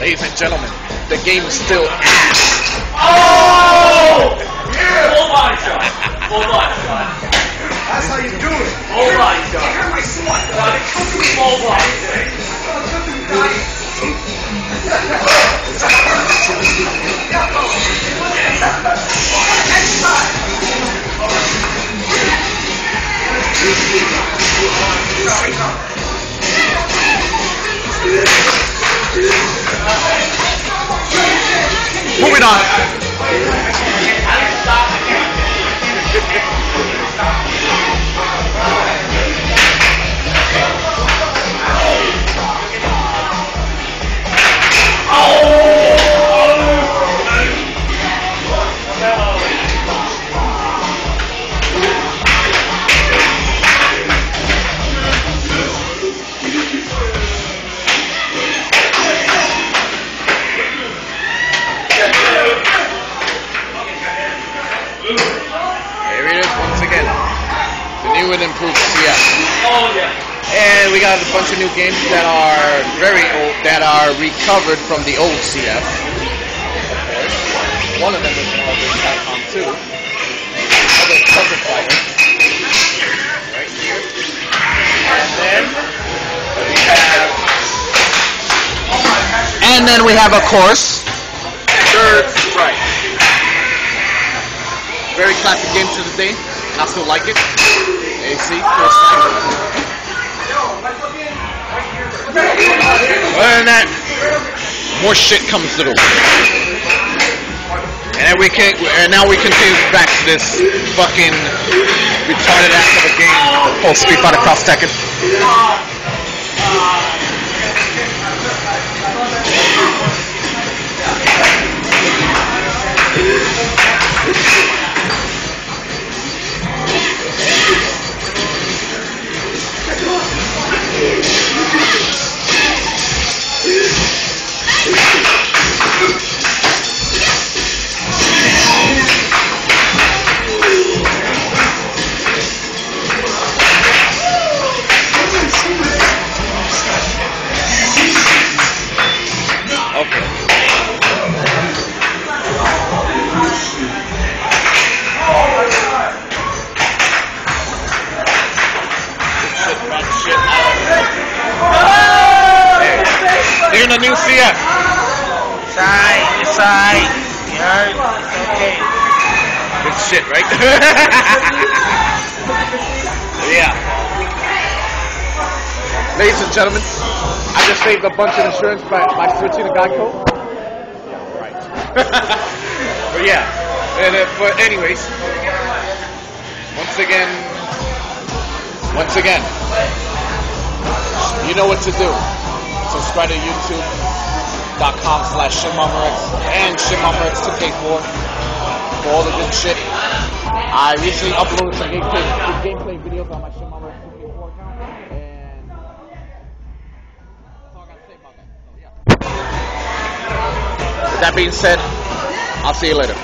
Ladies and gentlemen, the game is still ass. Oh! Full body shot. Full body shot. That's how you do it. Full body shot. Here's my swat. Full body. Moving on. Oh yeah. And we got a bunch of new games that are very old, that are recovered from the old CF. One of them is Marvel Capcom 2. Another Puzzle Fighter. Right here. And then we have. And then we have, of course, Third Strike. Very classic game to the day, I still like it. AC, Other than that, more shit comes through. And we can, and now we continue back to this fucking retarded ass of a game called Street Fighter Cross Tekken. Out. They're in the new CF. Side, your side. You heard? It's okay. Good shit, right? yeah. Ladies and gentlemen, I just saved a bunch of insurance by, by switching to Geico. Yeah, right. but yeah, and uh, but anyways, once again, once again, you know what to do. Subscribe to YouTube.com slash ShinMamoruX and ShinMamoruX2K4 for all the good shit. I recently uploaded some gameplay, gameplay videos on my ShinMamoruX2K4 account, and that's all I gotta say about that. So, yeah. With that being said, I'll see you later.